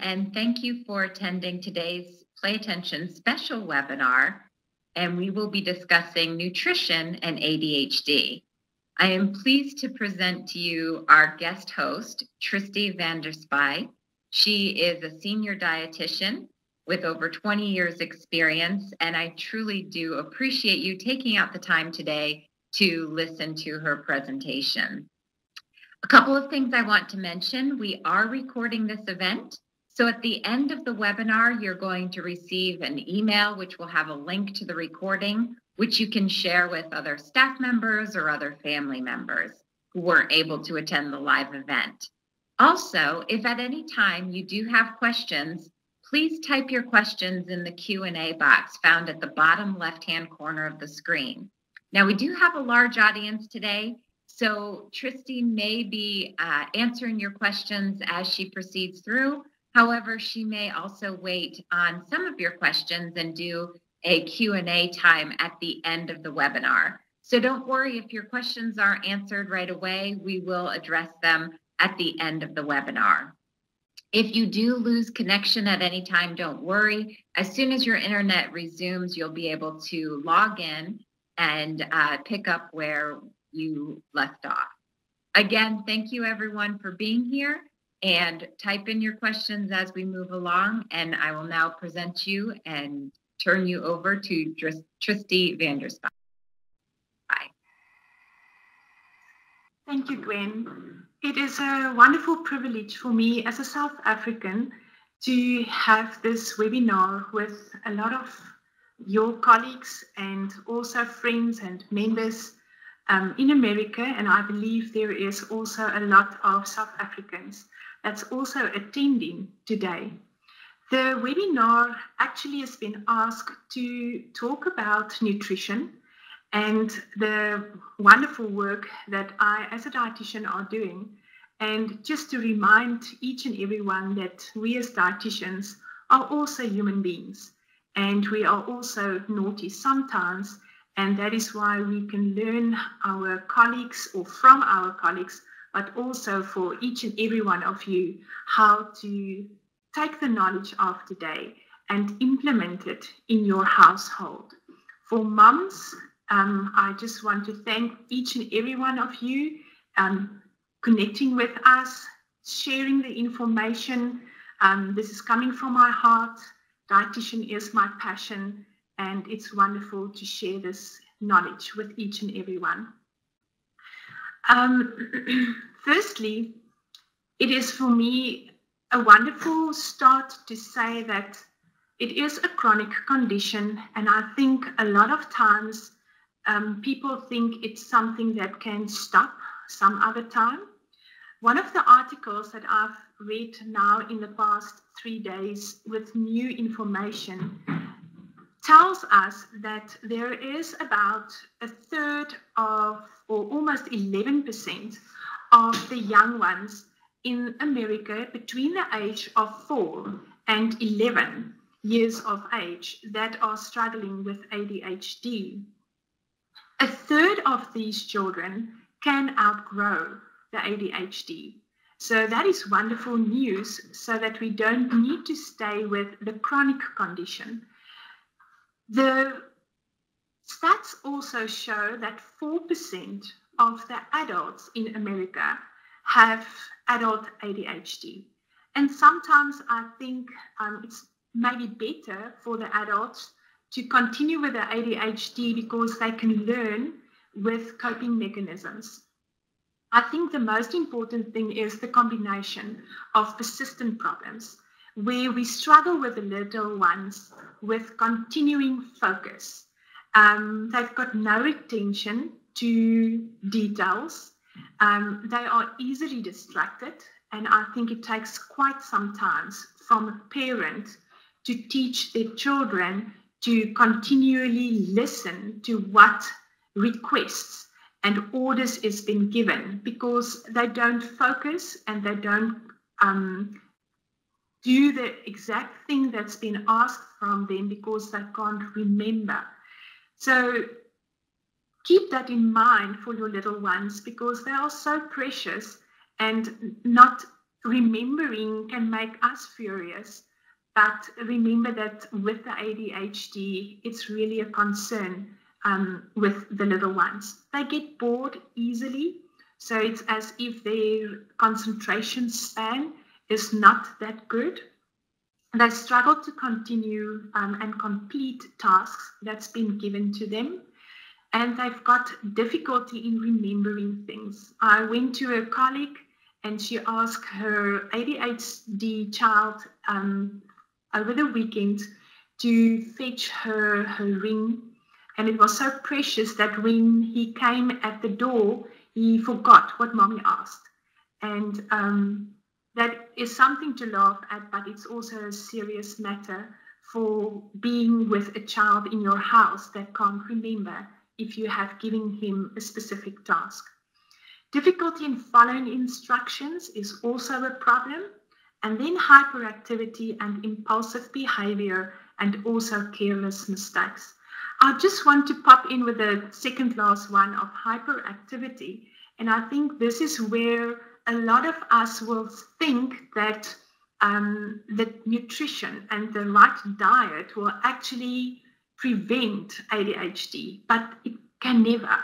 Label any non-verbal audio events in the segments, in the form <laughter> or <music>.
and thank you for attending today's Play Attention special webinar. And we will be discussing nutrition and ADHD. I am pleased to present to you our guest host, Tristie van der Spuy. She is a senior dietitian with over 20 years experience, and I truly do appreciate you taking out the time today to listen to her presentation. A couple of things I want to mention. We are recording this event. So at the end of the webinar, you're going to receive an email which will have a link to the recording, which you can share with other staff members or other family members who weren't able to attend the live event. Also, if at any time you do have questions, please type your questions in the Q&A box found at the bottom left-hand corner of the screen. Now, we do have a large audience today, so Tristine may be uh, answering your questions as she proceeds through. However, she may also wait on some of your questions and do a Q&A time at the end of the webinar. So don't worry if your questions aren't answered right away, we will address them at the end of the webinar. If you do lose connection at any time, don't worry. As soon as your internet resumes, you'll be able to log in and uh, pick up where you left off. Again, thank you everyone for being here and type in your questions as we move along. And I will now present you and turn you over to Tristie van der Spuy. Bye. Thank you, Gwen. It is a wonderful privilege for me as a South African to have this webinar with a lot of your colleagues and also friends and members um, in America, and I believe there is also a lot of South Africans that's also attending today. The webinar actually has been asked to talk about nutrition and the wonderful work that I, as a dietitian, are doing. And just to remind each and everyone that we as dietitians are also human beings and we are also naughty sometimes and that is why we can learn our colleagues or from our colleagues, but also for each and every one of you, how to take the knowledge of today and implement it in your household. For mums, um, I just want to thank each and every one of you um, connecting with us, sharing the information. Um, this is coming from my heart. Dietitian is my passion and it's wonderful to share this knowledge with each and every one. Um, <clears throat> firstly, it is for me a wonderful start to say that it is a chronic condition, and I think a lot of times um, people think it's something that can stop some other time. One of the articles that I've read now in the past three days with new information tells us that there is about a third of, or almost 11% of the young ones in America between the age of 4 and 11 years of age that are struggling with ADHD. A third of these children can outgrow the ADHD. So that is wonderful news so that we don't need to stay with the chronic condition the stats also show that 4% of the adults in America have adult ADHD. And sometimes I think um, it's maybe better for the adults to continue with the ADHD because they can learn with coping mechanisms. I think the most important thing is the combination of persistent problems where we struggle with the little ones with continuing focus. Um, they've got no attention to details. Um, they are easily distracted, and I think it takes quite some time from a parent to teach their children to continually listen to what requests and orders is being given because they don't focus and they don't um, do the exact thing that's been asked from them because they can't remember. So keep that in mind for your little ones because they are so precious and not remembering can make us furious. But remember that with the ADHD, it's really a concern um, with the little ones. They get bored easily. So it's as if their concentration span is not that good. They struggle to continue um, and complete tasks that's been given to them. And they've got difficulty in remembering things. I went to a colleague and she asked her ADHD child um, over the weekend to fetch her her ring. And it was so precious that when he came at the door, he forgot what mommy asked. And um, that is something to laugh at, but it's also a serious matter for being with a child in your house that can't remember if you have given him a specific task. Difficulty in following instructions is also a problem. And then hyperactivity and impulsive behavior and also careless mistakes. I just want to pop in with the second last one of hyperactivity. And I think this is where a lot of us will think that um, the nutrition and the right diet will actually prevent ADHD, but it can never.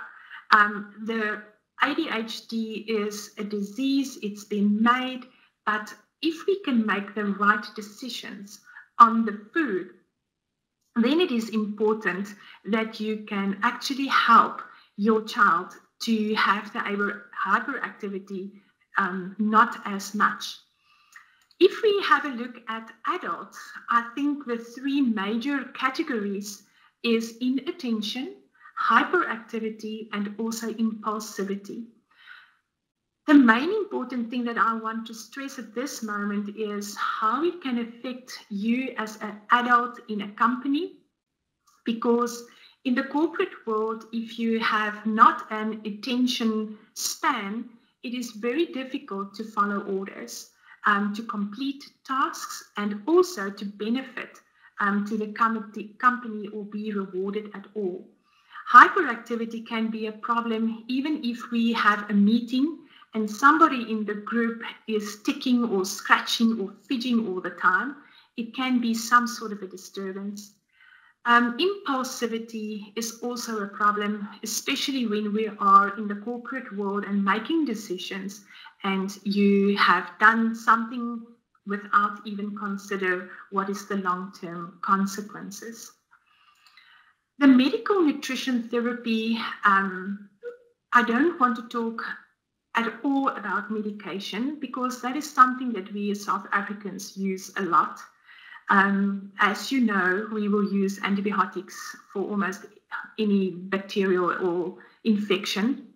Um, the ADHD is a disease, it's been made, but if we can make the right decisions on the food, then it is important that you can actually help your child to have the hyperactivity um, not as much. If we have a look at adults, I think the three major categories is inattention, hyperactivity, and also impulsivity. The main important thing that I want to stress at this moment is how it can affect you as an adult in a company. Because in the corporate world, if you have not an attention span, it is very difficult to follow orders, um, to complete tasks, and also to benefit um, to the company or be rewarded at all. Hyperactivity can be a problem even if we have a meeting and somebody in the group is ticking or scratching or fidgeting all the time. It can be some sort of a disturbance. Um, impulsivity is also a problem, especially when we are in the corporate world and making decisions and you have done something without even consider what is the long-term consequences. The medical nutrition therapy, um, I don't want to talk at all about medication because that is something that we as South Africans use a lot. Um, as you know, we will use antibiotics for almost any bacterial or infection.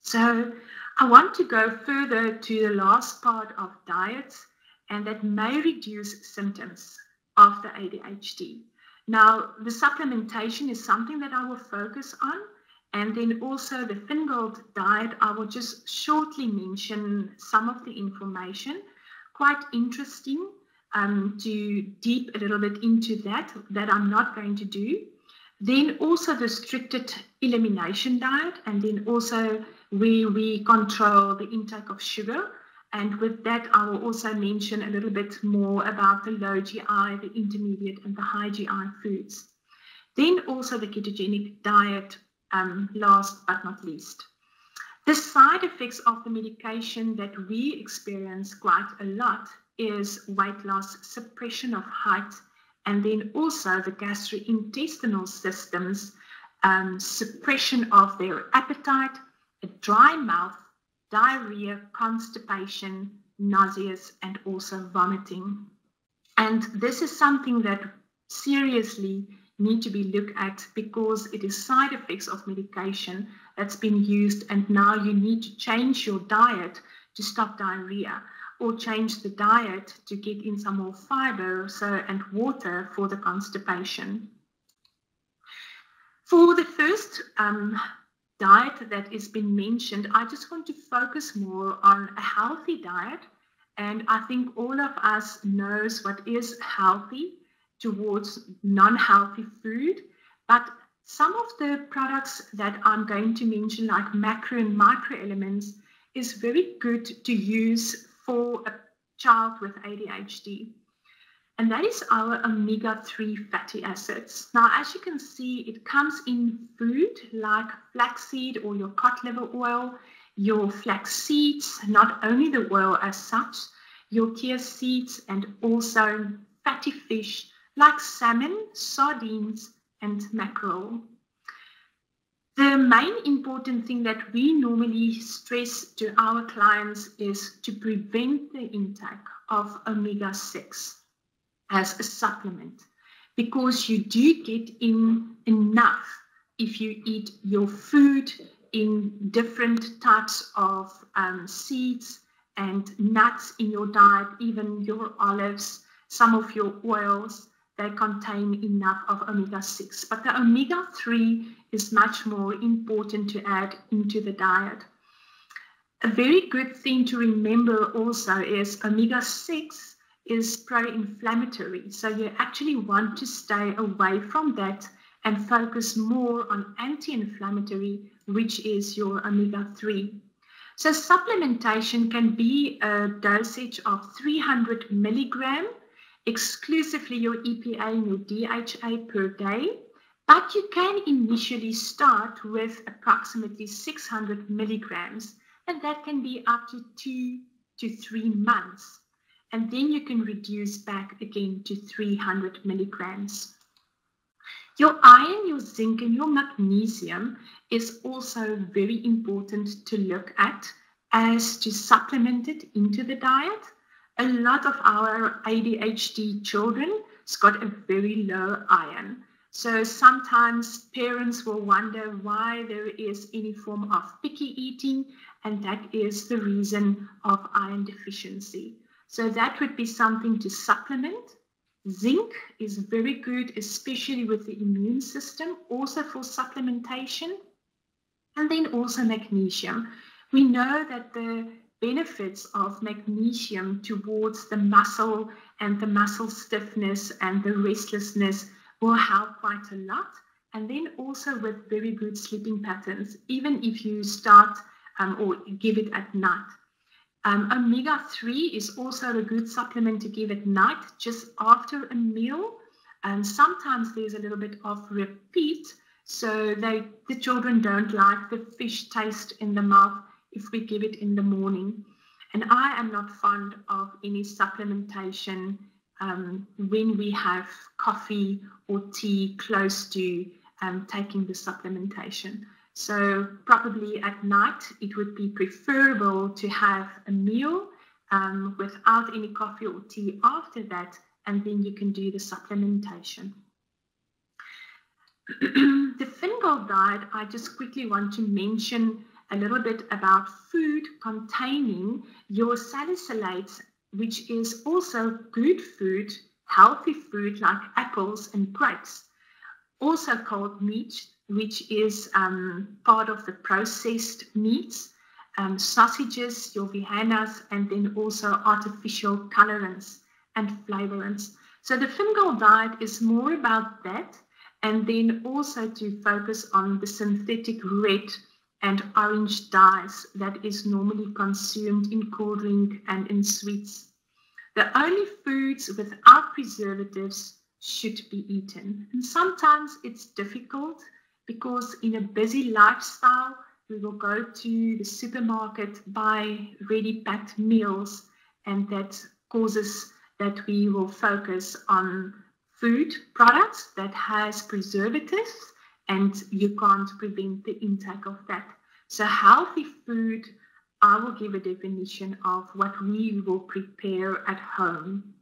So I want to go further to the last part of diets, and that may reduce symptoms of the ADHD. Now, the supplementation is something that I will focus on. And then also the Feingold diet, I will just shortly mention some of the information. Quite interesting um, to deep a little bit into that, that I'm not going to do. Then also the restricted elimination diet, and then also where we control the intake of sugar. And with that, I will also mention a little bit more about the low GI, the intermediate, and the high GI foods. Then also the ketogenic diet, um, last but not least. The side effects of the medication that we experience quite a lot is weight loss, suppression of height, and then also the gastrointestinal systems, um, suppression of their appetite, a dry mouth, diarrhea, constipation, nauseous, and also vomiting. And this is something that seriously need to be looked at because it is side effects of medication that's been used and now you need to change your diet to stop diarrhea or change the diet to get in some more fiber so and water for the constipation. For the first um, diet that has been mentioned, I just want to focus more on a healthy diet. And I think all of us knows what is healthy towards non-healthy food. But some of the products that I'm going to mention, like macro and micro elements, is very good to use for a child with ADHD. And that is our omega 3 fatty acids. Now, as you can see, it comes in food like flaxseed or your cod liver oil, your flax seeds, not only the oil as such, your chia seeds, and also fatty fish like salmon, sardines, and mackerel. The main important thing that we normally stress to our clients is to prevent the intake of omega 6 as a supplement because you do get in enough if you eat your food in different types of um, seeds and nuts in your diet, even your olives, some of your oils they contain enough of omega 6. But the omega 3 is much more important to add into the diet. A very good thing to remember also is omega 6 is pro inflammatory. So you actually want to stay away from that and focus more on anti inflammatory, which is your omega 3. So supplementation can be a dosage of 300 milligram exclusively your EPA and your DHA per day, but you can initially start with approximately 600 milligrams, and that can be up to two to three months. And then you can reduce back again to 300 milligrams. Your iron, your zinc, and your magnesium is also very important to look at as to supplement it into the diet a lot of our ADHD children has got a very low iron. So sometimes parents will wonder why there is any form of picky eating, and that is the reason of iron deficiency. So that would be something to supplement. Zinc is very good, especially with the immune system, also for supplementation. And then also magnesium. We know that the benefits of magnesium towards the muscle and the muscle stiffness and the restlessness will help quite a lot. And then also with very good sleeping patterns, even if you start um, or give it at night. Um, omega 3 is also a good supplement to give at night just after a meal. And sometimes there's a little bit of repeat, so they, the children don't like the fish taste in the mouth if we give it in the morning. And I am not fond of any supplementation um, when we have coffee or tea close to um, taking the supplementation. So, probably at night, it would be preferable to have a meal um, without any coffee or tea after that, and then you can do the supplementation. <clears throat> the Feingold diet, I just quickly want to mention a little bit about food containing your salicylates, which is also good food, healthy food like apples and grapes. Also called meat, which is um, part of the processed meats, um, sausages, your Viennas, and then also artificial colorants and flavorants. So the Feingold diet is more about that, and then also to focus on the synthetic red and orange dyes that is normally consumed in cold drink and in sweets. The only foods without preservatives should be eaten. And sometimes it's difficult because in a busy lifestyle, we will go to the supermarket, buy ready packed meals, and that causes that we will focus on food products that has preservatives and you can't prevent the intake of that. So, healthy food, I will give a definition of what we will prepare at home.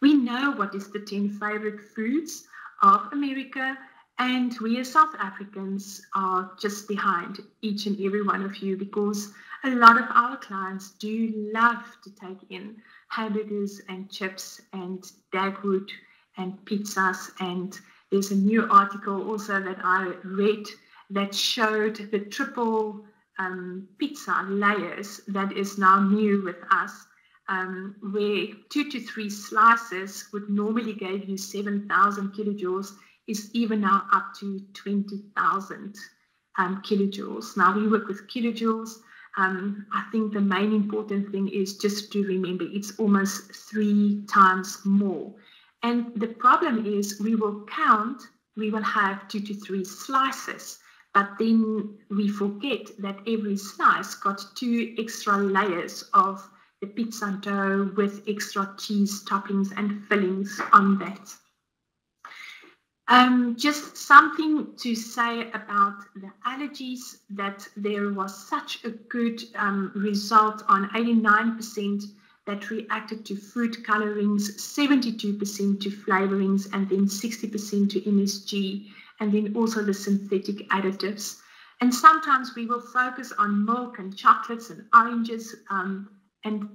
We know what is the 10 favorite foods of America, and we as South Africans are just behind each and every one of you because a lot of our clients do love to take in hamburgers and chips and dagwood and pizzas and there's a new article also that I read that showed the triple um, pizza layers that is now new with us, um, where two to three slices would normally give you 7,000 kilojoules, is even now up to 20,000 um, kilojoules. Now we work with kilojoules. um, I think the main important thing is just to remember it's almost three times more. And the problem is we will count, we will have two to three slices, but then we forget that every slice got two extra layers of the pizza dough with extra cheese toppings and fillings on that. Um, just something to say about the allergies that there was such a good um, result on 89% that reacted to food colorings, 72% to flavorings, and then 60% to MSG, and then also the synthetic additives. And sometimes we will focus on milk and chocolates and oranges, um, and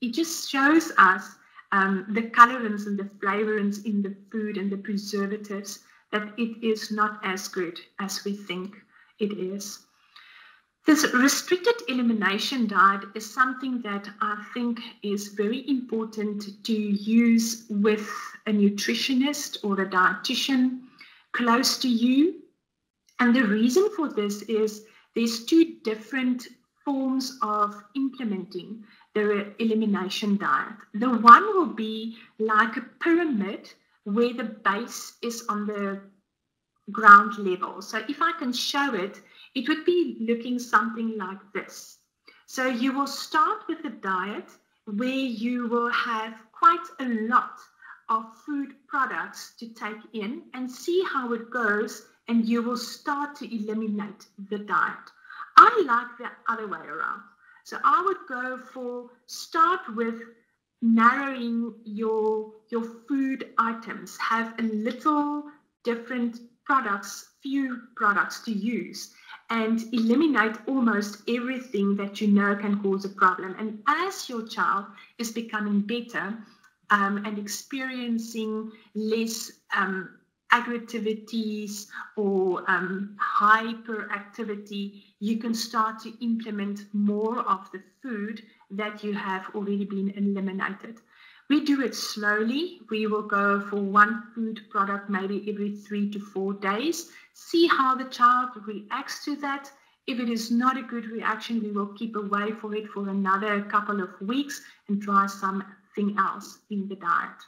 it just shows us um, the colorants and the flavorants in the food and the preservatives, that it is not as good as we think it is. This restricted elimination diet is something that I think is very important to use with a nutritionist or a dietitian close to you. And the reason for this is there's two different forms of implementing the elimination diet. The one will be like a pyramid where the base is on the ground level. So if I can show it, it would be looking something like this. So you will start with a diet where you will have quite a lot of food products to take in and see how it goes and you will start to eliminate the diet. I like the other way around. So I would go for start with narrowing your your food items. Have a little different products, few products to use, and eliminate almost everything that you know can cause a problem. And as your child is becoming better um, and experiencing less um, aggressivities or um, hyperactivity, you can start to implement more of the food that you have already been eliminated. We do it slowly. We will go for one food product maybe every three to four days, see how the child reacts to that. If it is not a good reaction, we will keep away for it for another couple of weeks and try something else in the diet.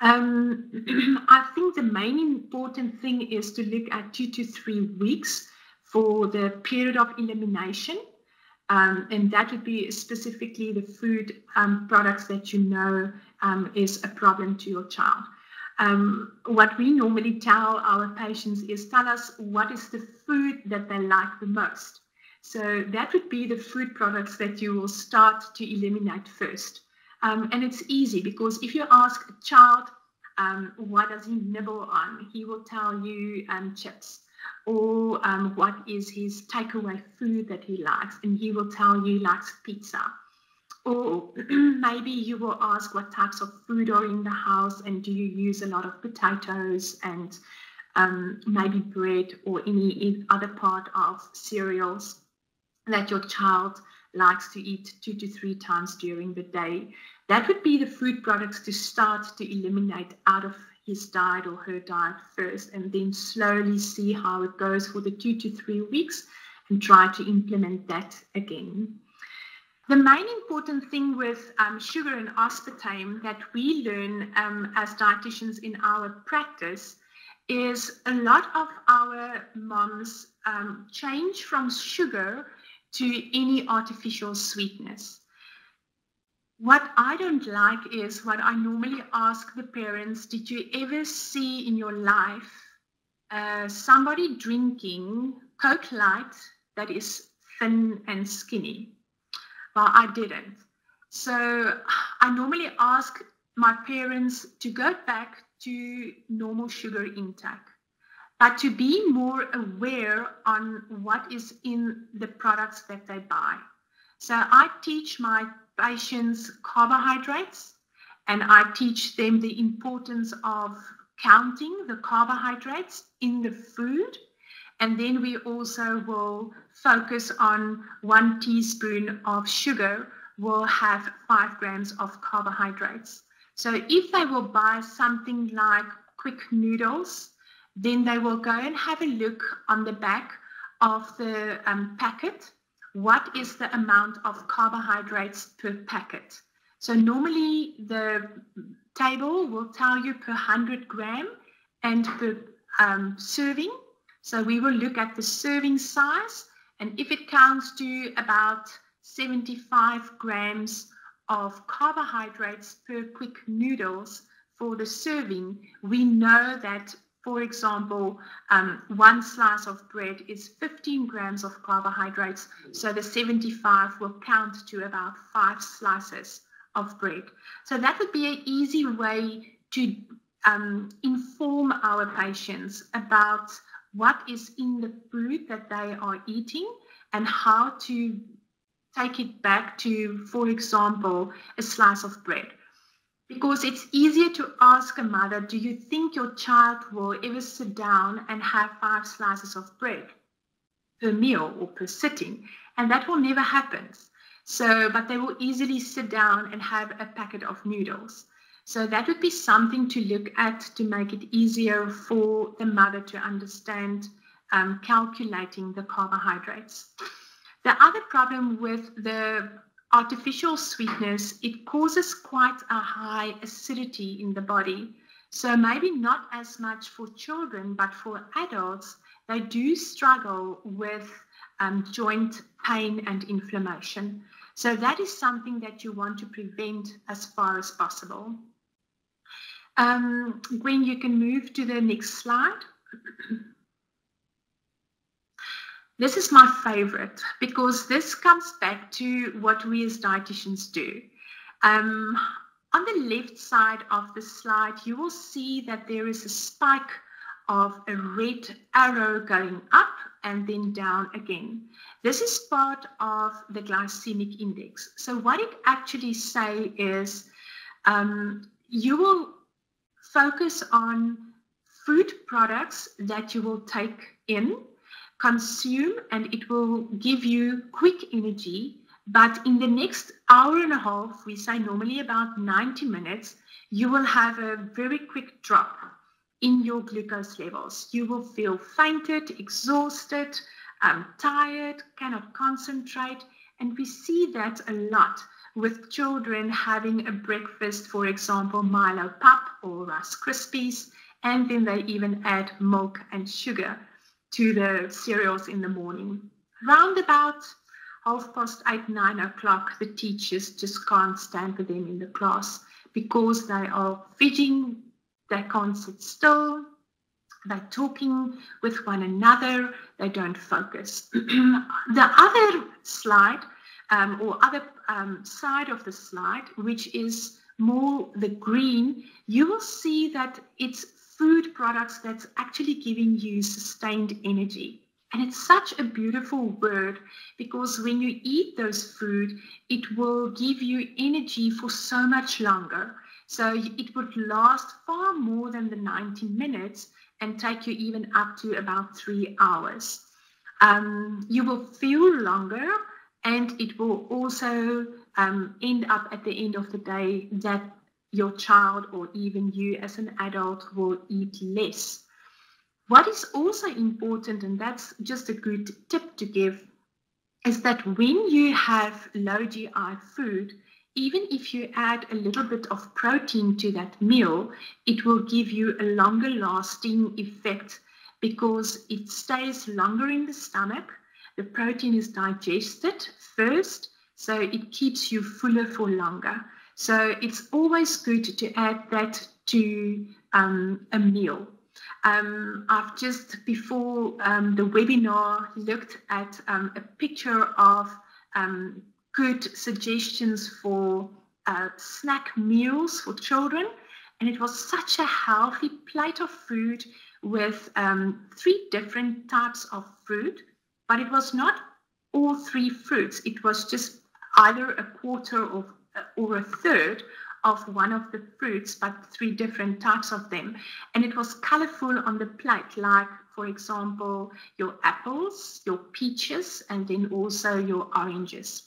Um, <clears throat> I think the main important thing is to look at two to three weeks for the period of elimination. Um, and that would be specifically the food um, products that you know um, is a problem to your child. Um, what we normally tell our patients is tell us what is the food that they like the most. So that would be the food products that you will start to eliminate first. Um, and it's easy because if you ask a child, um, what does he nibble on? He will tell you chips. Or um, what is his takeaway food that he likes? And he will tell you he likes pizza. Or <clears throat> maybe you will ask what types of food are in the house and do you use a lot of potatoes and um, maybe bread or any other part of cereals that your child likes to eat two to three times during the day. That would be the food products to start to eliminate out of his diet or her diet first, and then slowly see how it goes for the two to three weeks and try to implement that again. The main important thing with um, sugar and aspartame that we learn um, as dietitians in our practice is a lot of our moms um, change from sugar to any artificial sweetness. What I don't like is what I normally ask the parents Did you ever see in your life uh, somebody drinking Coke Light that is thin and skinny? Well, I didn't. So I normally ask my parents to go back to normal sugar intake but to be more aware on what is in the products that they buy. So I teach my patients carbohydrates and I teach them the importance of counting the carbohydrates in the food. And then we also will focus on one teaspoon of sugar will have five grams of carbohydrates. So if they will buy something like quick noodles, then they will go and have a look on the back of the um, packet what is the amount of carbohydrates per packet. So normally the table will tell you per 100 gram and per um, serving. So we will look at the serving size and if it counts to about 75 grams of carbohydrates per quick noodles for the serving, we know that, for example, um, one slice of bread is 15 grams of carbohydrates. So the 75 will count to about five slices of bread. So that would be an easy way to um, inform our patients about what is in the food that they are eating and how to take it back to, for example, a slice of bread. Because it's easier to ask a mother, do you think your child will ever sit down and have five slices of bread per meal or per sitting? And that will never happen. So, but they will easily sit down and have a packet of noodles. So that would be something to look at to make it easier for the mother to understand um, calculating the carbohydrates. The other problem with the artificial sweetness, it causes quite a high acidity in the body. So maybe not as much for children, but for adults, they do struggle with um, joint pain and inflammation. So that is something that you want to prevent as far as possible. Um, Gwen, you can move to the next slide. This is my favorite because this comes back to what we as dietitians do. Um, on the left side of the slide, you will see that there is a spike of a red arrow going up and then down again. This is part of the glycemic index. So what it actually say is um, you will focus on food products that you will take in consume and it will give you quick energy. But in the next hour and a half, we say normally about 90 minutes, you will have a very quick drop in your glucose levels. You will feel fainted, exhausted, um, tired, cannot concentrate. And we see that a lot with children having a breakfast, for example, Milo Pup or Rice Krispies, and then they even add milk and sugar to the cereals in the morning. Round about half past eight, nine o'clock, the teachers just can't stand with them in the class because they are fidgeting, they can't sit still, they're talking with one another, they don't focus. <clears throat> the other slide um, or other um, side of the slide, which is more the green, you will see that it's food products that's actually giving you sustained energy. And it's such a beautiful word because when you eat those food, it will give you energy for so much longer. So it would last far more than the 90 minutes and take you even up to about three hours. Um, you will feel longer and it will also um, end up at the end of the day that your child or even you as an adult will eat less. What is also important, and that's just a good tip to give, is that when you have low GI food, even if you add a little bit of protein to that meal, it will give you a longer lasting effect because it stays longer in the stomach. The protein is digested first, so it keeps you fuller for longer. So it's always good to add that to um, a meal. Um, I've just before um, the webinar looked at um, a picture of um, good suggestions for uh, snack meals for children, and it was such a healthy plate of food with um, three different types of fruit, but it was not all three fruits. It was just either a quarter of or a third of one of the fruits, but three different types of them. And it was colorful on the plate, like, for example, your apples, your peaches, and then also your oranges.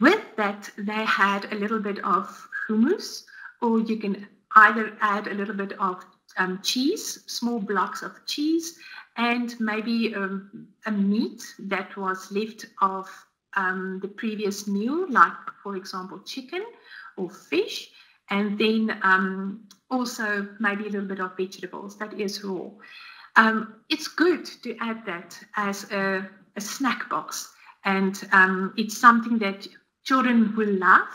With that, they had a little bit of hummus, or you can either add a little bit of um, cheese, small blocks of cheese, and maybe um, a meat that was left of um, the previous meal, like, for example, chicken or fish, and then um, also maybe a little bit of vegetables that is raw. Um, it's good to add that as a, a snack box, and um, it's something that children will love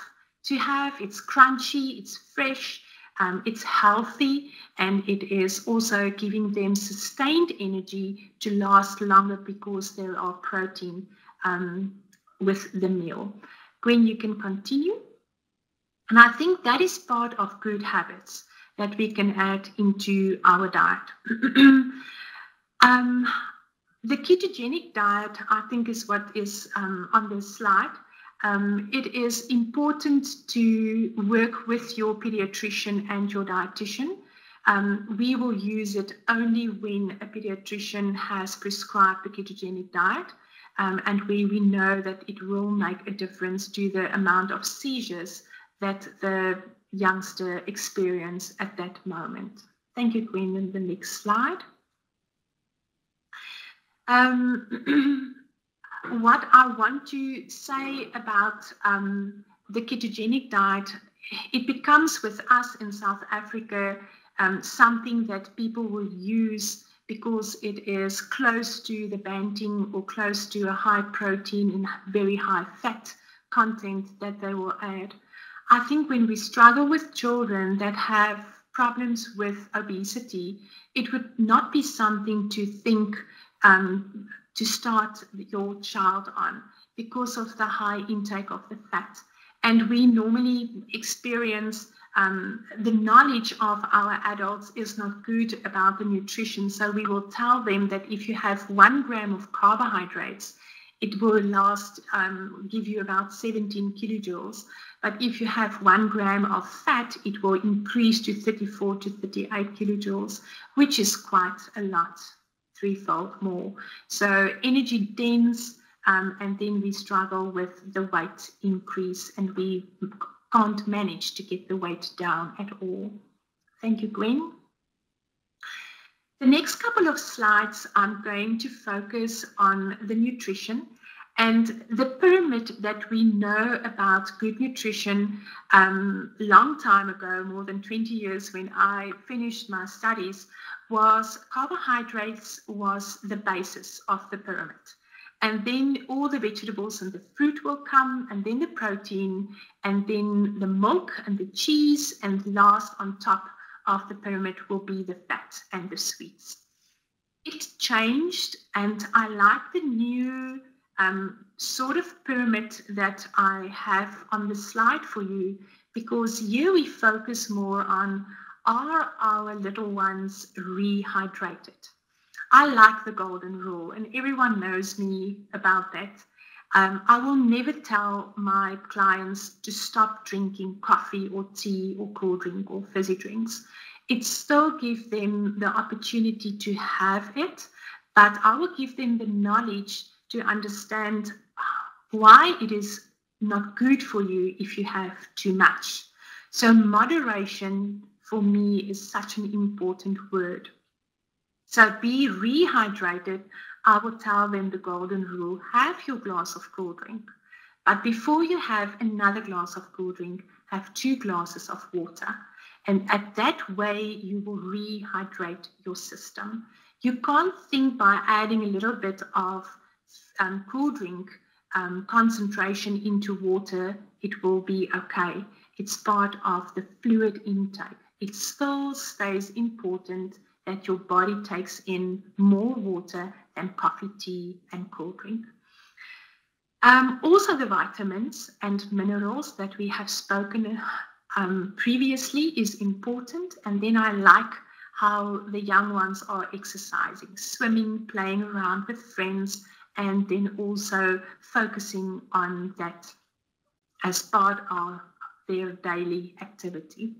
to have. It's crunchy, it's fresh, um, it's healthy, and it is also giving them sustained energy to last longer because there are protein um, with the meal. Gwen, you can continue. And I think that is part of good habits that we can add into our diet. <clears throat> um, the ketogenic diet, I think, is what is um, on this slide. Um, it is important to work with your pediatrician and your dietitian. Um, we will use it only when a pediatrician has prescribed the ketogenic diet um, and where we know that it will make a difference to the amount of seizures that the youngster experience at that moment. Thank you. And the next slide. Um, <clears throat> what I want to say about um, the ketogenic diet, it becomes with us in South Africa um, something that people will use because it is close to the Banting or close to a high protein and very high fat content that they will add. I think when we struggle with children that have problems with obesity, it would not be something to think um, to start your child on because of the high intake of the fat. And we normally experience um, the knowledge of our adults is not good about the nutrition. So we will tell them that if you have one gram of carbohydrates, it will last, um, give you about 17 kilojoules. But if you have one gram of fat, it will increase to 34 to 38 kilojoules, which is quite a lot, threefold more. So energy dense, um, and then we struggle with the weight increase and we can't manage to get the weight down at all. Thank you, Gwen. The next couple of slides, I'm going to focus on the nutrition and the pyramid that we know about good nutrition um, long time ago, more than 20 years when I finished my studies, was carbohydrates was the basis of the pyramid. And then all the vegetables and the fruit will come, and then the protein, and then the milk and the cheese, and last on top of the pyramid will be the fat and the sweets. It changed, and I like the new um, sort of pyramid that I have on the slide for you because here we focus more on are our little ones rehydrated? I like the golden rule, and everyone knows me about that. Um, I will never tell my clients to stop drinking coffee or tea or cold drink or fizzy drinks. It still gives them the opportunity to have it, but I will give them the knowledge to understand why it is not good for you if you have too much. So, moderation for me is such an important word. So be rehydrated. I will tell them the golden rule have your glass of cool drink. But before you have another glass of cool drink, have two glasses of water. And at that way, you will rehydrate your system. You can't think by adding a little bit of um, cool drink um, concentration into water, it will be okay. It's part of the fluid intake. It still stays important that your body takes in more water than coffee, tea, and cold drink. Um, also, the vitamins and minerals that we have spoken um, previously is important. And then I like how the young ones are exercising, swimming, playing around with friends, and then also focusing on that as part of their daily activity.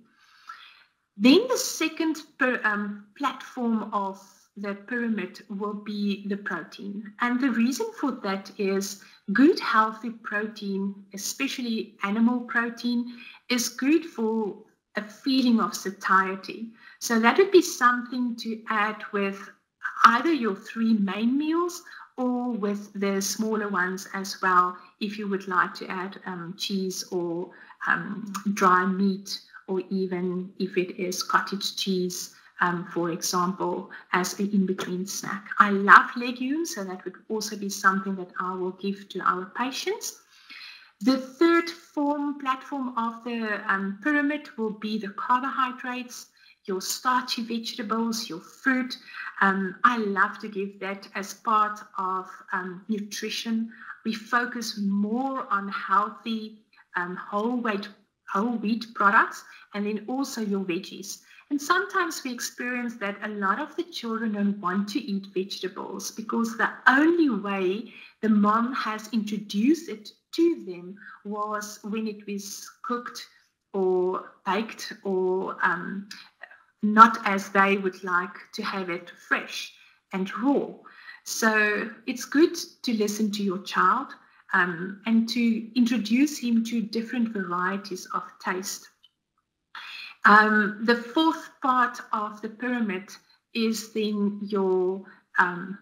Then the second per, um, platform of the pyramid will be the protein. And the reason for that is good, healthy protein, especially animal protein, is good for a feeling of satiety. So that would be something to add with either your three main meals or with the smaller ones as well, if you would like to add um, cheese or um, dry meat, or even if it is cottage cheese, um, for example, as an in between snack. I love legumes, so that would also be something that I will give to our patients. The third form platform of the um, pyramid will be the carbohydrates your starchy vegetables, your fruit. Um, I love to give that as part of um, nutrition. We focus more on healthy um, whole wheat whole wheat products and then also your veggies. And sometimes we experience that a lot of the children don't want to eat vegetables because the only way the mom has introduced it to them was when it was cooked or baked or um, not as they would like to have it fresh and raw. So it's good to listen to your child um, and to introduce him to different varieties of taste. Um, the fourth part of the pyramid is then your um,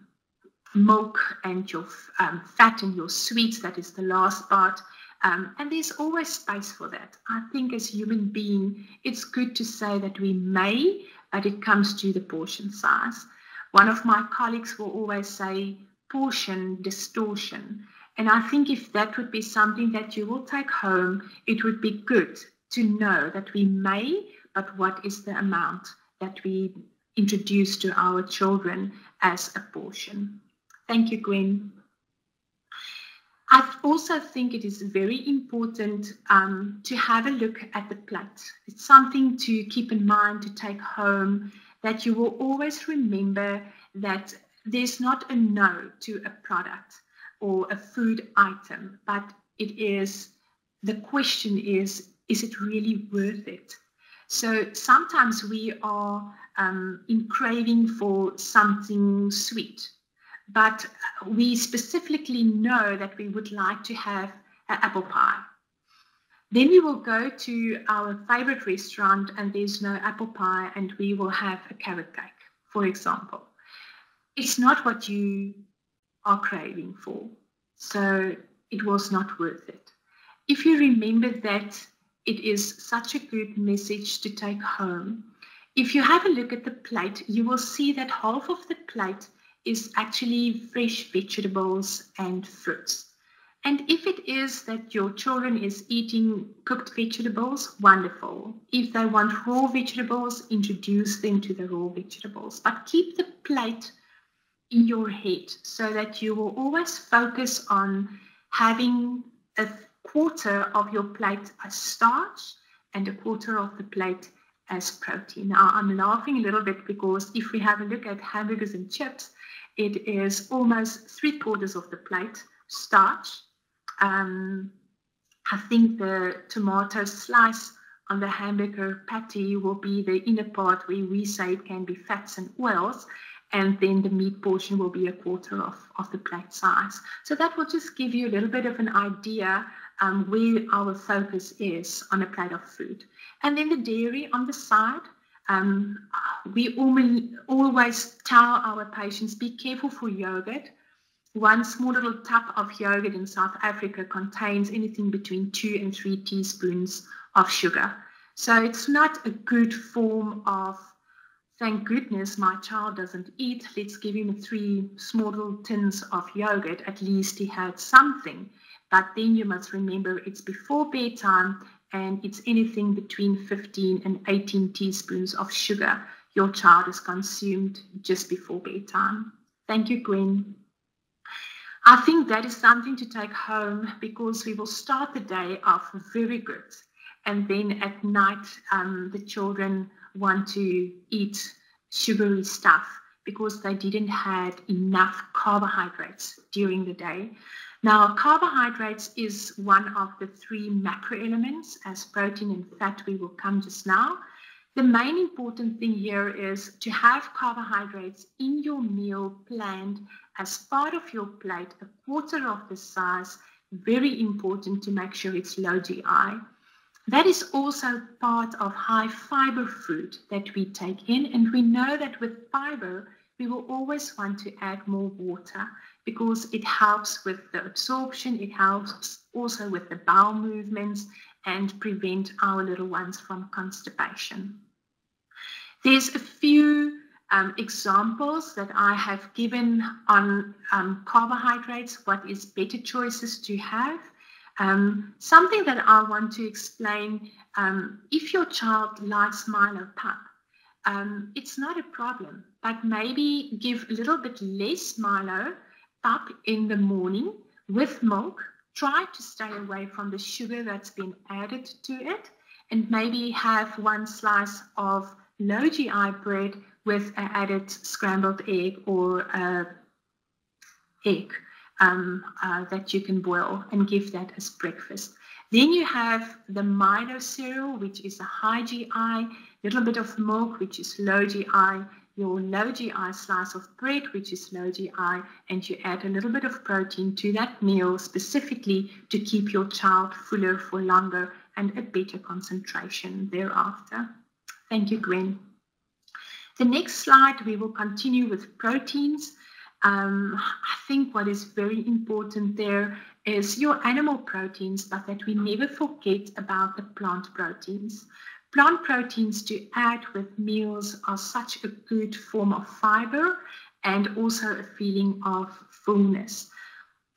milk and your um, fat and your sweets. That is the last part. Um, and there's always space for that. I think as human being, it's good to say that we may, but it comes to the portion size. One of my colleagues will always say portion distortion. And I think if that would be something that you will take home, it would be good to know that we may, but what is the amount that we introduce to our children as a portion? Thank you, Gwen. I also think it is very important um, to have a look at the plate. It's something to keep in mind to take home that you will always remember that there's not a no to a product or a food item, but it is the question is is it really worth it? So sometimes we are um, in craving for something sweet but we specifically know that we would like to have an apple pie. Then we will go to our favorite restaurant and there's no apple pie and we will have a carrot cake, for example. It's not what you are craving for. So it was not worth it. If you remember that it is such a good message to take home, if you have a look at the plate, you will see that half of the plate is actually fresh vegetables and fruits. And if it is that your children is eating cooked vegetables, wonderful. If they want raw vegetables, introduce them to the raw vegetables. But keep the plate in your head so that you will always focus on having a quarter of your plate as starch and a quarter of the plate as protein. Now, I'm laughing a little bit because if we have a look at hamburgers and chips, it is almost three quarters of the plate starch. Um, I think the tomato slice on the hamburger patty will be the inner part where we say it can be fats and oils. And then the meat portion will be a quarter of, of the plate size. So that will just give you a little bit of an idea um, where our focus is on a plate of food. And then the dairy on the side, um, we always tell our patients be careful for yogurt. One small little tub of yogurt in South Africa contains anything between two and three teaspoons of sugar. So it's not a good form of, thank goodness my child doesn't eat. Let's give him three small tins of yogurt. At least he had something. But then you must remember it's before bedtime and it's anything between 15 and 18 teaspoons of sugar your child is consumed just before bedtime. Thank you, Gwen. I think that is something to take home because we will start the day off very good. And then at night, um, the children want to eat sugary stuff because they didn't have enough carbohydrates during the day. Now, carbohydrates is one of the three macro elements, as protein and fat we will come just now. The main important thing here is to have carbohydrates in your meal planned as part of your plate, a quarter of the size, very important to make sure it's low GI. That is also part of high fiber food that we take in, and we know that with fiber, we will always want to add more water because it helps with the absorption, it helps also with the bowel movements and prevent our little ones from constipation. There's a few um, examples that I have given on um, carbohydrates, what is better choices to have. Um, something that I want to explain um, if your child likes Milo Pup, um, it's not a problem, but maybe give a little bit less Milo Pup in the morning with milk. Try to stay away from the sugar that's been added to it, and maybe have one slice of low GI bread with an added scrambled egg or a egg um, uh, that you can boil and give that as breakfast. Then you have the Milo cereal, which is a high GI, a little bit of milk, which is low GI, your low GI slice of bread, which is low GI, and you add a little bit of protein to that meal specifically to keep your child fuller for longer and a better concentration thereafter. Thank you, Gwen. The next slide, we will continue with proteins. Um, I think what is very important there is your animal proteins, but that we never forget about the plant proteins. Plant proteins to add with meals are such a good form of fiber and also a feeling of fullness.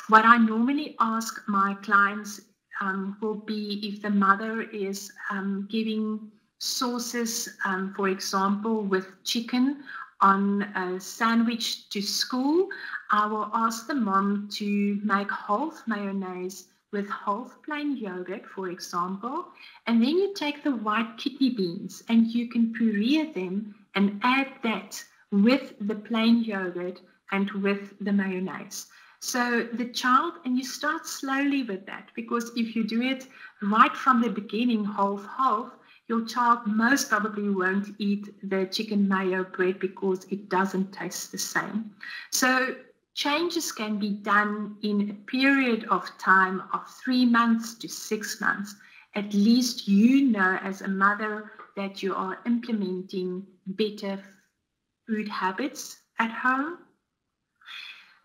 What I normally ask my clients um, will be if the mother is um, giving sources, um, for example, with chicken on a sandwich to school, I will ask the mom to make half mayonnaise with half plain yogurt, for example, and then you take the white kidney beans and you can puree them and add that with the plain yogurt and with the mayonnaise. So the child, and you start slowly with that because if you do it right from the beginning, half half, your child most probably won't eat the chicken mayo bread because it doesn't taste the same. So changes can be done in a period of time of three months to six months. At least you know as a mother that you are implementing better food habits at home.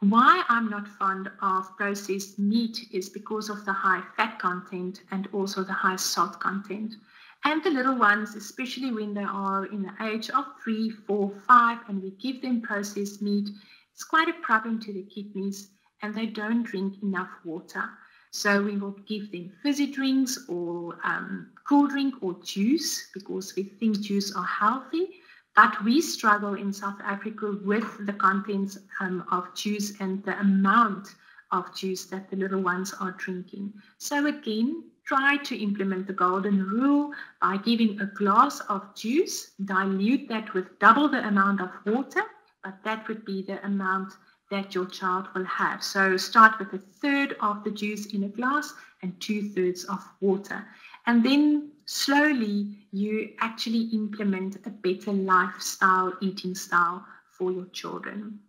Why I'm not fond of processed meat is because of the high fat content and also the high salt content. And the little ones, especially when they are in the age of three, four, five, and we give them processed meat, it's quite a problem to the kidneys and they don't drink enough water. So we will give them fizzy drinks or um, cool drink or juice because we think juice are healthy. But we struggle in South Africa with the contents um, of juice and the amount of juice that the little ones are drinking. So again, try to implement the golden rule by giving a glass of juice, dilute that with double the amount of water, but that would be the amount that your child will have. So start with a third of the juice in a glass and two thirds of water. And then slowly you actually implement a better lifestyle, eating style for your children.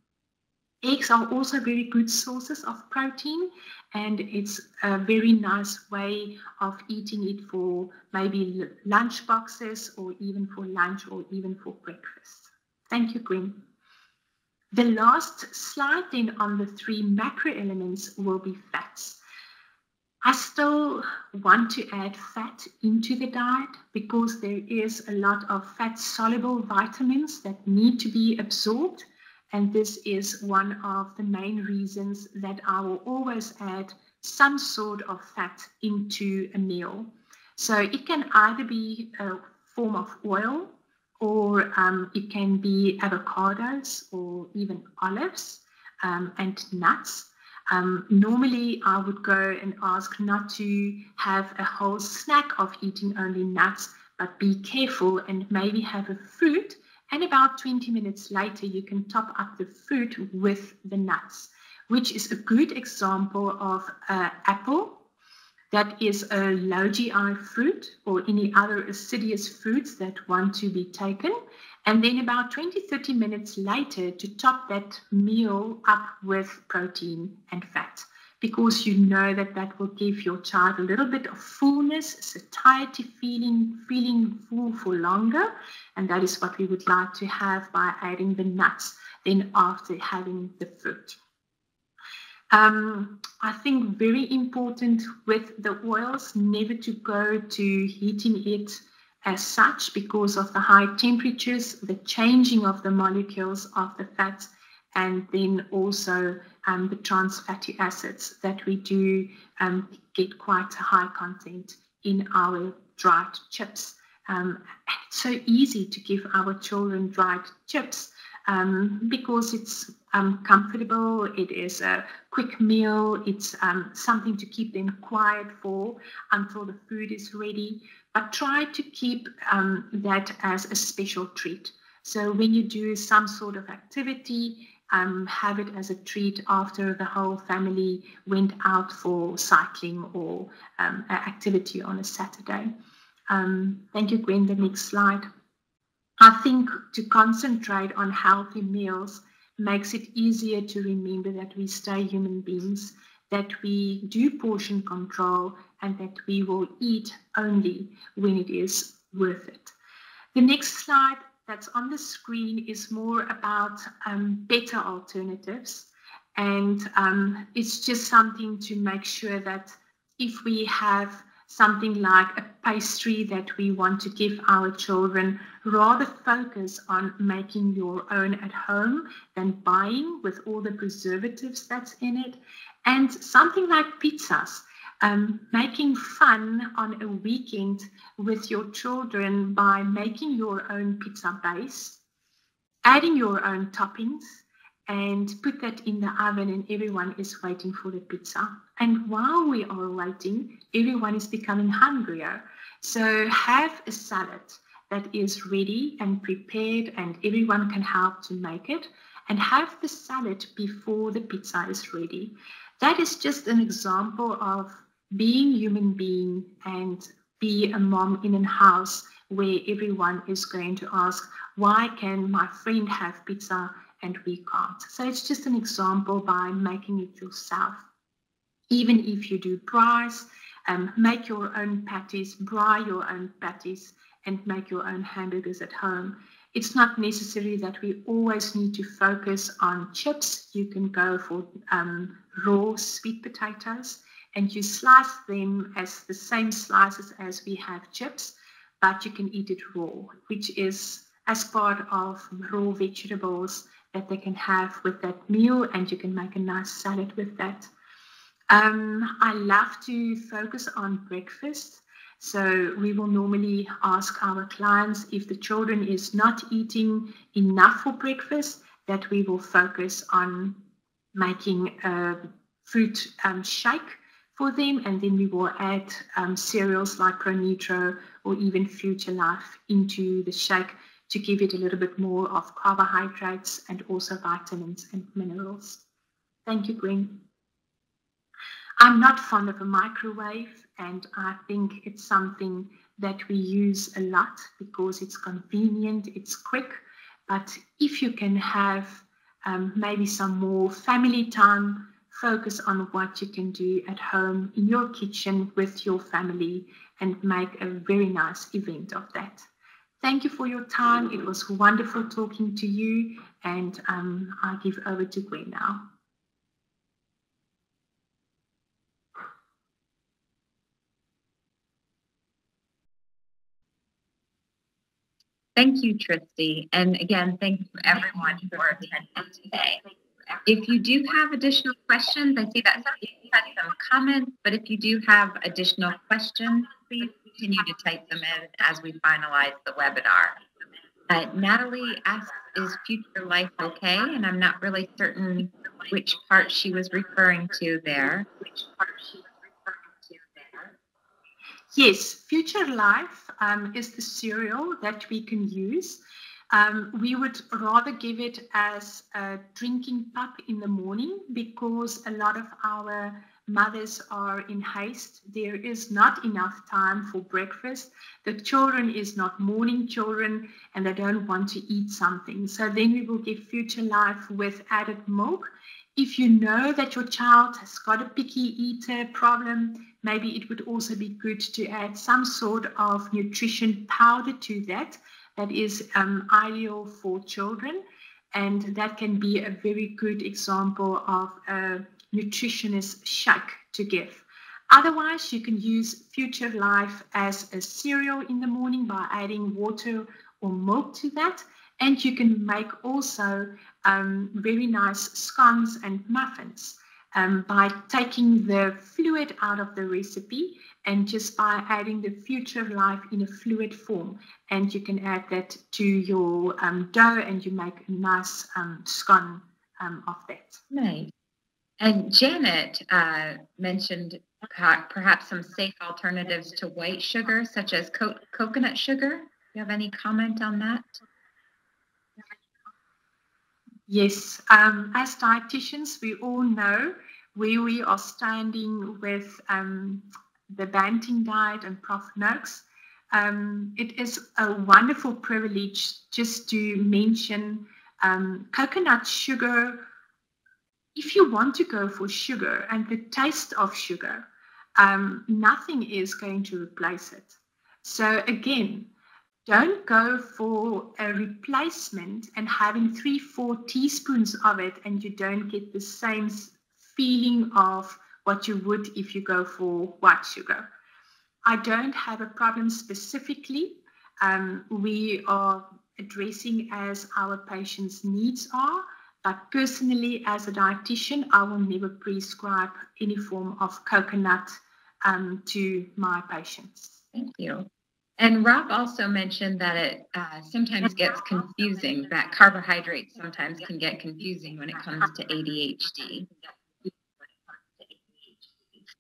Eggs are also very good sources of protein, and it's a very nice way of eating it for maybe lunch boxes or even for lunch or even for breakfast. Thank you, Gwen. The last slide then on the three macro elements will be fats. I still want to add fat into the diet because there is a lot of fat soluble vitamins that need to be absorbed and this is one of the main reasons that I will always add some sort of fat into a meal. So it can either be a form of oil or um, it can be avocados or even olives um, and nuts. Um, normally, I would go and ask not to have a whole snack of eating only nuts, but be careful and maybe have a fruit and about 20 minutes later, you can top up the fruit with the nuts, which is a good example of an apple that is a low GI fruit or any other acidious fruits that want to be taken. And then about 20, 30 minutes later to top that meal up with protein and fat. Because you know that that will give your child a little bit of fullness, satiety feeling, feeling full for longer. And that is what we would like to have by adding the nuts then after having the fruit. Um, I think very important with the oils, never to go to heating it as such because of the high temperatures, the changing of the molecules of the fats, and then also um, the trans fatty acids that we do um, get quite a high content in our dried chips. Um, it's so easy to give our children dried chips um, because it's um, comfortable, it is a quick meal, it's um, something to keep them quiet for until the food is ready. But try to keep that as a special treat. So when you do some sort of activity, um, have it as a treat after the whole family went out for cycling or um, activity on a Saturday. thank you, Gwen. The next slide. I think to concentrate on healthy meals makes it easier to remember that we stay human beings, that we do portion control, and that we will eat only when it is worth it. The next slide that's on the screen is more about um, better alternatives. And um, it's just something to make sure that if we have something like a pastry that we want to give our children, rather focus on making your own at home than buying with all the preservatives that's in it. And something like pizzas, um, making fun on a weekend with your children by making your own pizza base, adding your own toppings, and put that in the oven and everyone is waiting for the pizza. And while we are waiting, everyone is becoming hungrier. So have a salad that is ready and prepared and everyone can help to make it and have the salad before the pizza is ready. That is just an example of being human being and be a mom in a house where everyone is going to ask, why can my friend have pizza and we can't. So it's just an example by making it yourself. Even if you do pies, um, make your own patties, fry your own patties, and make your own hamburgers at home. It's not necessary that we always need to focus on chips. You can go for um, raw sweet potatoes and you slice them as the same slices as we have chips, but you can eat it raw, which is as part of raw vegetables that they can have with that meal, and you can make a nice salad with that. Um, I love to focus on breakfast. So we will normally ask our clients if the children is not eating enough for breakfast, that we will focus on making a fruit um, shake for them, and then we will add um, cereals like ProNutro or even Future Life into the shake to give it a little bit more of carbohydrates and also vitamins and minerals. Thank you, Gwen. I'm not fond of a microwave, and I think it's something that we use a lot because it's convenient, it's quick. But if you can have um, maybe some more family time, focus on what you can do at home in your kitchen with your family and make a very nice event of that. Thank you for your time. It was wonderful talking to you, and um, I'll give over to Gwen now. Thank you, Tristie. And again, thank you everyone for attending today. If you do have additional questions, I see that some you had some comments, but if you do have additional questions, please continue to type them in as we finalize the webinar. Uh, Natalie asks, is future life okay? And I'm not really certain which part she was referring to there. Yes, Future Life um, is the cereal that we can use. Um, we would rather give it as a drinking pup in the morning because a lot of our mothers are in haste. There is not enough time for breakfast. The children is not morning children and they don't want to eat something. So then we will give Future Life with added milk if you know that your child has got a picky eater problem, maybe it would also be good to add some sort of nutrition powder to that that is um, ideal for children. And that can be a very good example of a nutritionist shake to give. Otherwise, you can use Future Life as a cereal in the morning by adding water or milk to that. And you can make also um, very nice scones and muffins um, by taking the fluid out of the recipe and just by adding the future life in a fluid form. And you can add that to your um, dough and you make a nice um, scone um, of that. Nice. And Janet uh, mentioned perhaps some safe alternatives to white sugar, such as co- coconut sugar. Do you have any comment on that? Yes, um, as dietitians, we all know where we are standing with um, the Banting diet and Prof. Noakes. Um, it is a wonderful privilege just to mention um, coconut sugar. If you want to go for sugar and the taste of sugar, um, nothing is going to replace it. So again, don't go for a replacement and having three, four teaspoons of it and you don't get the same feeling of what you would if you go for white sugar. I don't have a problem specifically. Um, we are addressing as our patients' needs are, but personally, as a dietitian, I will never prescribe any form of coconut um, to my patients. Thank you. And Rob also mentioned that it uh, sometimes gets confusing, that carbohydrates sometimes can get confusing when it comes to ADHD.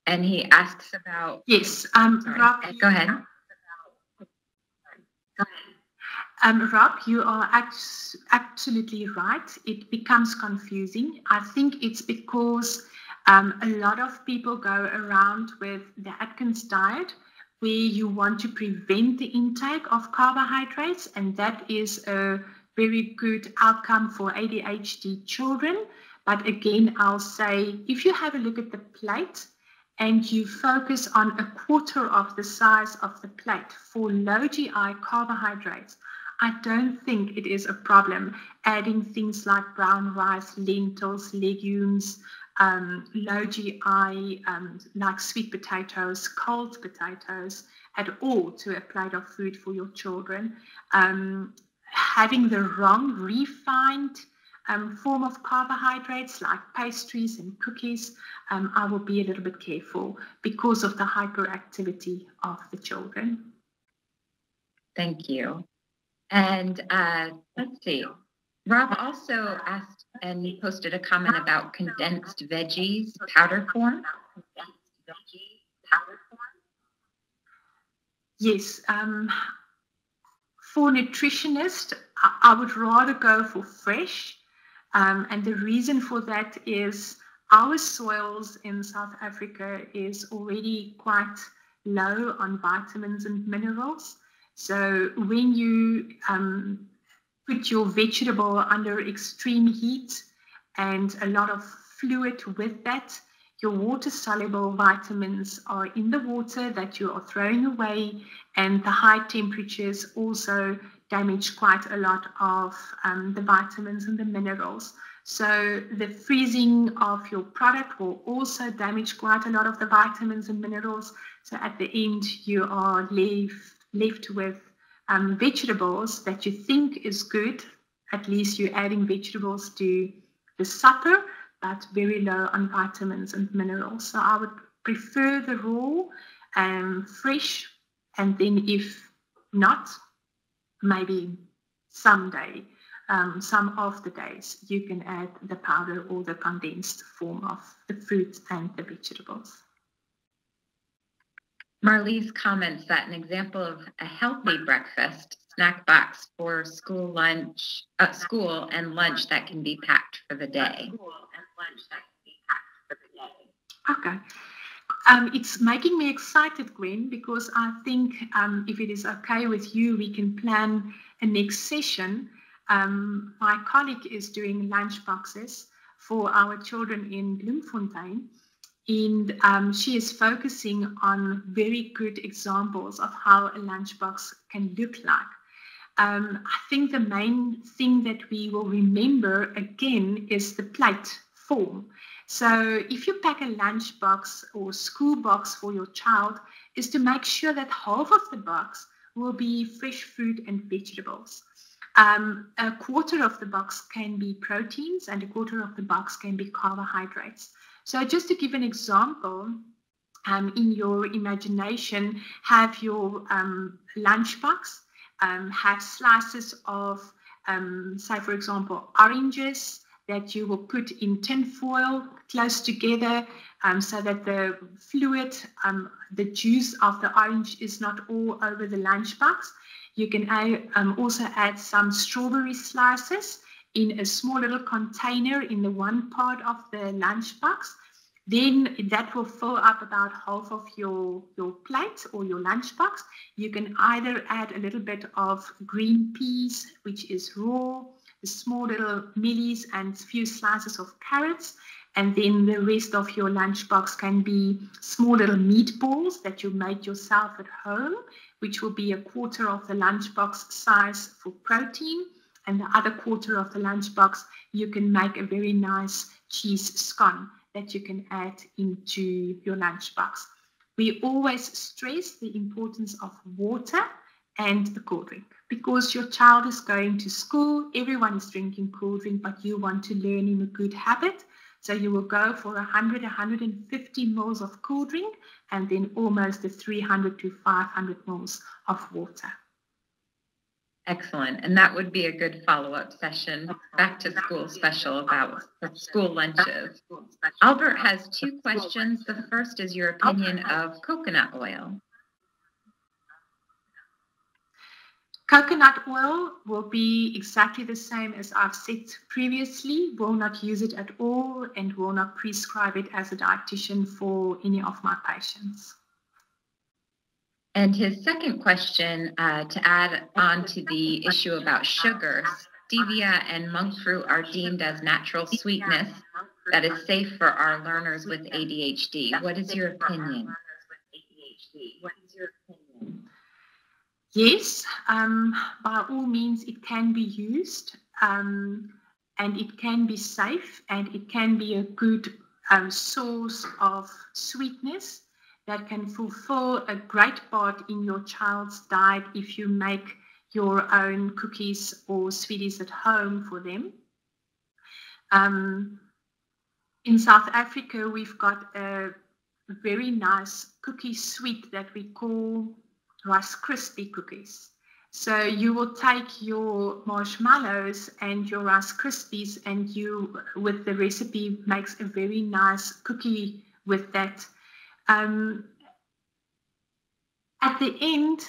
And he asks about. Yes, um, Rob. Go ahead. Um, Rob, you are absolutely right. It becomes confusing. I think it's because um, a lot of people go around with the Atkins diet where you want to prevent the intake of carbohydrates, and that is a very good outcome for ADHD children. But again, I'll say if you have a look at the plate and you focus on a quarter of the size of the plate for low GI carbohydrates, I don't think it is a problem adding things like brown rice, lentils, legumes, um, low GI, um, like sweet potatoes, cold potatoes, at all to a plate of food for your children. Um, having the wrong refined um, form of carbohydrates like pastries and cookies, um, I will be a little bit careful because of the hyperactivity of the children. Thank you. And uh, let's see. Rob also asked and posted a comment about condensed veggies powder form. Yes, um, for nutritionists, I would rather go for fresh. Um, and the reason for that is our soils in South Africa is already quite low on vitamins and minerals. So when you um, put your vegetable under extreme heat and a lot of fluid with that. Your water soluble vitamins are in the water that you are throwing away, and the high temperatures also damage quite a lot of um, the vitamins and the minerals. So, the freezing of your product will also damage quite a lot of the vitamins and minerals. So, at the end, you are left, left with um, vegetables that you think is good, at least you're adding vegetables to the supper, but very low on vitamins and minerals. So I would prefer the raw and um, fresh, and then if not, maybe someday, um, some of the days, you can add the powder or the condensed form of the fruit and the vegetables. Marlise comments that an example of a healthy breakfast snack box for school lunch, uh, school and lunch that can be packed for the day. Okay. Um, it's making me excited, Gwen, because I think um, if it is okay with you, we can plan a next session. Um, my colleague is doing lunch boxes for our children in Bloemfontein. And um, she is focusing on very good examples of how a lunchbox can look like. Um, I think the main thing that we will remember again is the plate form. So if you pack a lunchbox or school box for your child, is to make sure that half of the box will be fresh fruit and vegetables. Um, a quarter of the box can be proteins and a quarter of the box can be carbohydrates. So just to give an example, um, in your imagination, have your um, lunchbox, um, have slices of, um, say, for example, oranges that you will put in tin foil close together um, so that the fluid, um, the juice of the orange is not all over the lunchbox. You can also add some strawberry slices in a small little container in the one part of the lunchbox. Then that will fill up about half of your, your plate or your lunchbox. You can either add a little bit of green peas, which is raw, the small little millies and few slices of carrots. And then the rest of your lunchbox can be small little meatballs that you made yourself at home which will be a quarter of the lunchbox size for protein. And the other quarter of the lunchbox, you can make a very nice cheese scone that you can add into your lunchbox. We always stress the importance of water and the cool drink because your child is going to school, everyone is drinking cool drink, but you want to learn him a good habit. So you will go for 100, 150 mils of cool drink and then almost the 300 to 500 mils of water. Excellent. And that would be a good follow up session back to school special about school lunches. Albert has two questions. The first is your opinion of coconut oil. Coconut oil will be exactly the same as I've said previously, will not use it at all and will not prescribe it as a dietitian for any of my patients. And his second question uh, to add on to the issue about sugar, stevia and monk fruit are deemed as natural sweetness that is safe for our learners with ADHD. What is your opinion? Yes, um, by all means, it can be used um, and it can be safe and it can be a good um, source of sweetness that can fulfill a great part in your child's diet if you make your own cookies or sweeties at home for them. Um, in South Africa, we've got a very nice cookie sweet that we call Rice Krispie cookies. So you will take your marshmallows and your Rice Krispies and you, with the recipe, makes a very nice cookie with that. Um, at the end,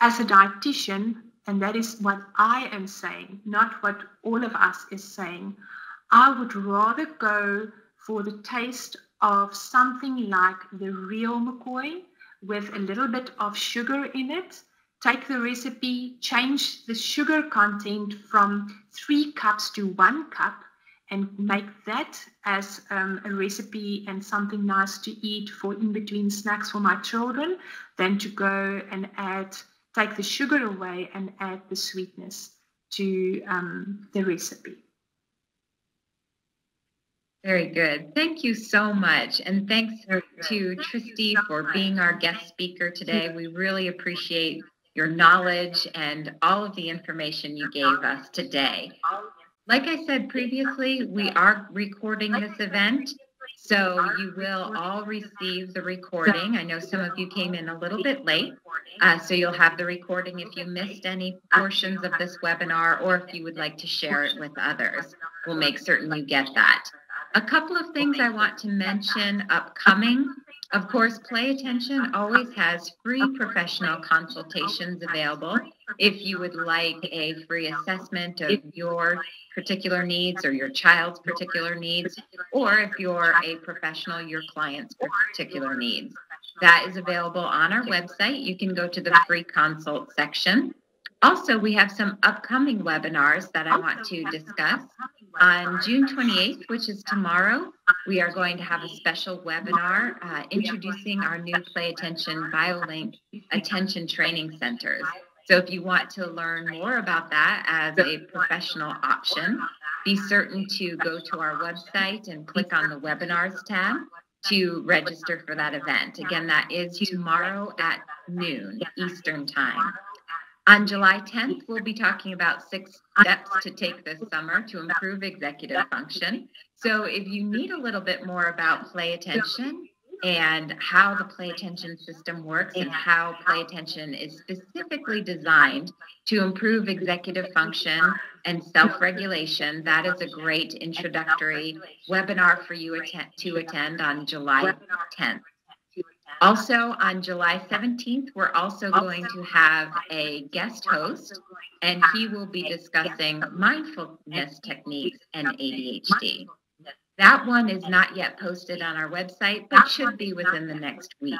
as a dietitian, and that is what I am saying, not what all of us is saying, I would rather go for the taste of something like the real McCoy with a little bit of sugar in it. Take the recipe, change the sugar content from three cups to one cup, and make that as um, a recipe and something nice to eat for in between snacks for my children, than to go and add, take the sugar away and add the sweetness to um, the recipe. Very good. Thank you so much. And thanks to Tristie for being our guest speaker today. We really appreciate your knowledge and all of the information you gave us today. Like I said previously, we are recording this event, so you will all receive the recording. I know some of you came in a little bit late, uh, so you'll have the recording if you missed any portions of this webinar or if you would like to share it with others. We'll make certain you get that. A couple of things I want to mention upcoming. Of course, Play Attention always has free professional consultations available if you would like a free assessment of your particular needs or your child's particular needs, or if you're a professional, your client's particular needs. That is available on our website. You can go to the free consult section. Also, we have some upcoming webinars that I want to discuss. On June 28th, which is tomorrow, we are going to have a special webinar uh, introducing our new Play Attention BioLink Attention Training Centers. So if you want to learn more about that as a professional option, be certain to go to our website and click on the webinars tab to register for that event. Again, that is tomorrow at noon Eastern Time. On July 10th, we'll be talking about six steps to take this summer to improve executive function. So if you need a little bit more about play attention and how the play attention system works and how play attention is specifically designed to improve executive function and self-regulation, that is a great introductory webinar for you to attend on July 10th. Also, on July 17th, we're also going to have a guest host, and he will be discussing mindfulness techniques and ADHD. That one is not yet posted on our website, but should be within the next week.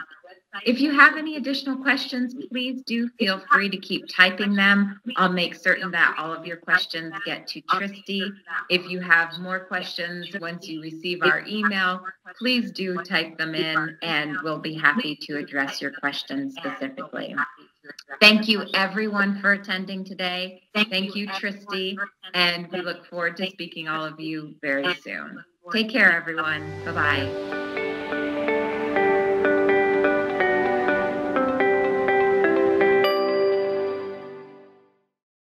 If you have any additional questions, please do feel free to keep typing them. I'll make certain that all of your questions get to Tristie. If you have more questions once you receive our email, please do type them in and we'll be happy to address your questions specifically. Thank you everyone for attending today. Thank you, Tristie, and we look forward to speaking all of you very soon. Take care, everyone. Bye-bye.